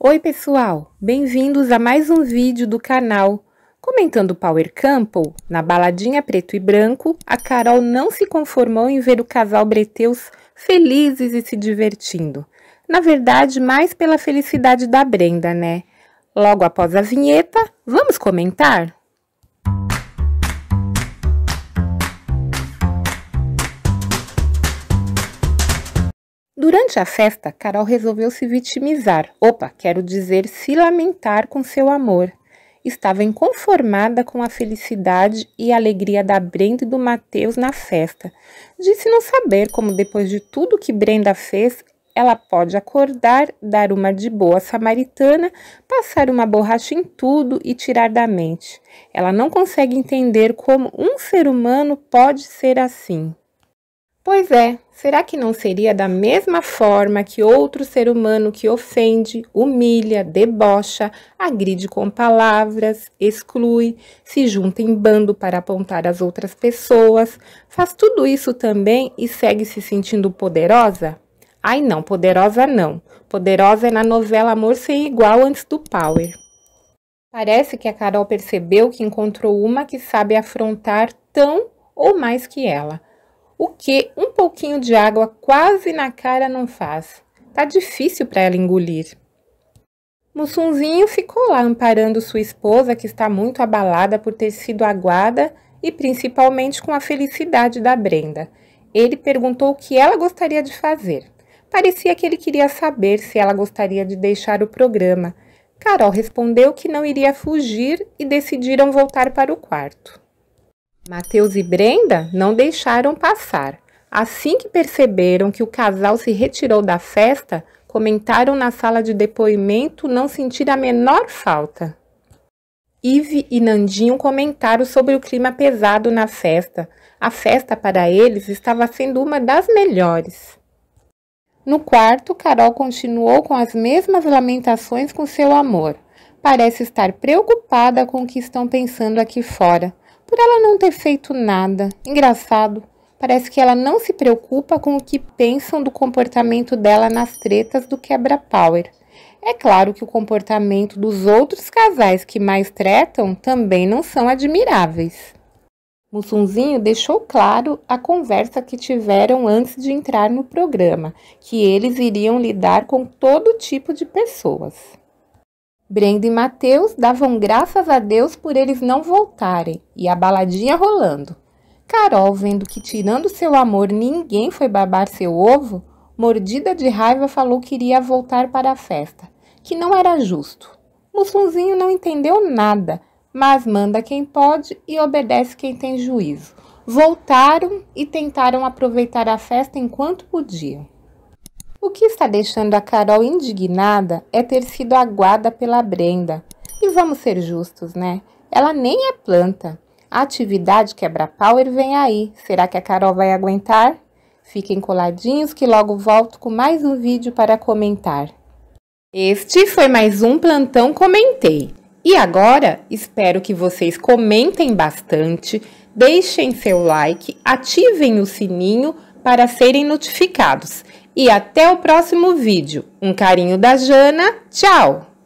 Oi pessoal, bem-vindos a mais um vídeo do canal. Comentando Power Couple, na baladinha preto e branco, a Carol não se conformou em ver o casal Breteus felizes e se divertindo. Na verdade, mais pela felicidade da Brenda, né? Logo após a vinheta, vamos comentar? Durante a festa, Carol resolveu se vitimizar. Opa, quero dizer, se lamentar com seu amor. Estava inconformada com a felicidade e alegria da Brenda e do Mateus na festa. Disse não saber como, depois de tudo que Brenda fez, ela pode acordar, dar uma de boa samaritana, passar uma borracha em tudo e tirar da mente. Ela não consegue entender como um ser humano pode ser assim. Pois é, será que não seria da mesma forma que outro ser humano que ofende, humilha, debocha, agride com palavras, exclui, se junta em bando para apontar as outras pessoas, faz tudo isso também e segue se sentindo poderosa? Ai não, poderosa não. Poderosa é na novela Amor Sem Igual antes do Power. Parece que a Carol percebeu que encontrou uma que sabe afrontar tão ou mais que ela o que um pouquinho de água quase na cara não faz. Tá difícil para ela engolir. Mussunzinho ficou lá amparando sua esposa, que está muito abalada por ter sido aguada e principalmente com a felicidade da Brenda. Ele perguntou o que ela gostaria de fazer. Parecia que ele queria saber se ela gostaria de deixar o programa. Carol respondeu que não iria fugir e decidiram voltar para o quarto. Mateus e Brenda não deixaram passar. Assim que perceberam que o casal se retirou da festa, comentaram na sala de depoimento não sentir a menor falta. Ive e Nandinho comentaram sobre o clima pesado na festa. A festa para eles estava sendo uma das melhores. No quarto, Carol continuou com as mesmas lamentações com seu amor. Parece estar preocupada com o que estão pensando aqui fora por ela não ter feito nada. Engraçado, parece que ela não se preocupa com o que pensam do comportamento dela nas tretas do quebra-power. É claro que o comportamento dos outros casais que mais tretam também não são admiráveis. Mussunzinho deixou claro a conversa que tiveram antes de entrar no programa, que eles iriam lidar com todo tipo de pessoas. Brenda e Mateus davam graças a Deus por eles não voltarem e a baladinha rolando. Carol, vendo que tirando seu amor ninguém foi babar seu ovo, mordida de raiva falou que iria voltar para a festa, que não era justo. Mussunzinho não entendeu nada, mas manda quem pode e obedece quem tem juízo. Voltaram e tentaram aproveitar a festa enquanto podiam. O que está deixando a Carol indignada é ter sido aguada pela Brenda. E vamos ser justos, né? Ela nem é planta. A atividade quebra-power vem aí. Será que a Carol vai aguentar? Fiquem coladinhos que logo volto com mais um vídeo para comentar. Este foi mais um Plantão Comentei. E agora, espero que vocês comentem bastante, deixem seu like, ativem o sininho para serem notificados e até o próximo vídeo. Um carinho da Jana. Tchau!